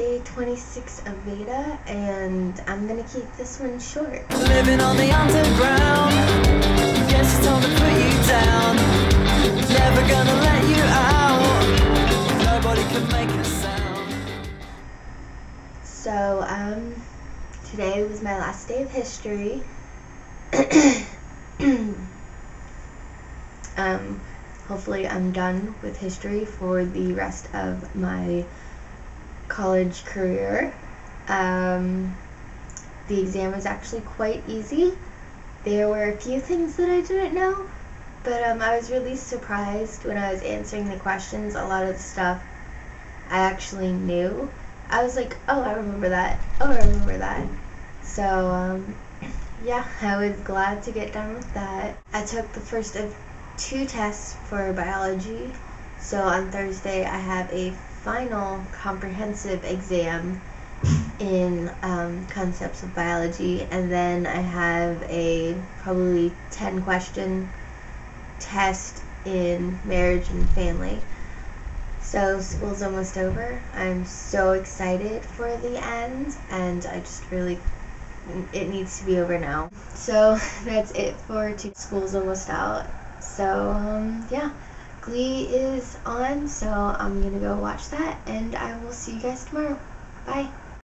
day 26 of VEDA, and I'm gonna keep this one short. Living on the underground. Yes, it's time to put you down. Never gonna let you out. Nobody can make a sound. So, um, today was my last day of history. um, hopefully, I'm done with history for the rest of my college career. Um, the exam was actually quite easy. There were a few things that I didn't know, but um, I was really surprised when I was answering the questions. A lot of the stuff I actually knew. I was like, oh, I remember that. Oh, I remember that. So, um, yeah, I was glad to get done with that. I took the first of two tests for biology. So on Thursday, I have a final comprehensive exam in um, concepts of biology, and then I have a probably 10 question test in marriage and family. So school's almost over. I'm so excited for the end, and I just really, it needs to be over now. So that's it for two. School's almost out. So um, yeah, Glee is on, so I'm gonna go watch that, and I will see you guys tomorrow. Bye.